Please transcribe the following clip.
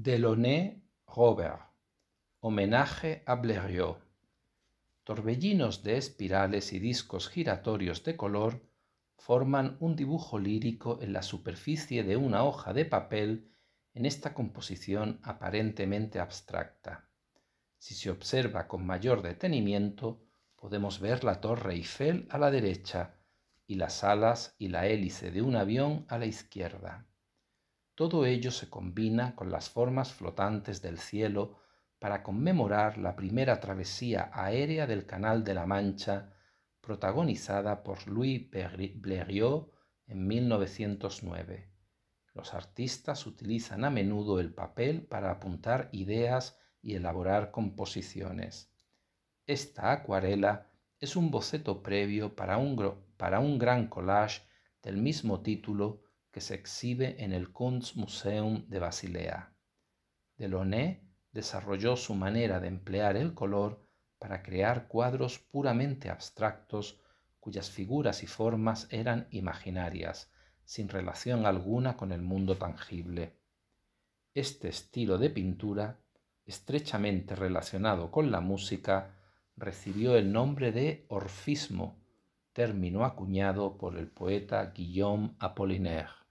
Delaunay Robert. Homenaje a Blériot. Torbellinos de espirales y discos giratorios de color forman un dibujo lírico en la superficie de una hoja de papel en esta composición aparentemente abstracta. Si se observa con mayor detenimiento, podemos ver la torre Eiffel a la derecha y las alas y la hélice de un avión a la izquierda. Todo ello se combina con las formas flotantes del cielo para conmemorar la primera travesía aérea del Canal de la Mancha, protagonizada por Louis Blériot en 1909. Los artistas utilizan a menudo el papel para apuntar ideas y elaborar composiciones. Esta acuarela es un boceto previo para un, para un gran collage del mismo título que se exhibe en el Kunstmuseum de Basilea. Delaunay desarrolló su manera de emplear el color para crear cuadros puramente abstractos cuyas figuras y formas eran imaginarias, sin relación alguna con el mundo tangible. Este estilo de pintura, estrechamente relacionado con la música, recibió el nombre de orfismo, término acuñado por el poeta Guillaume Apollinaire.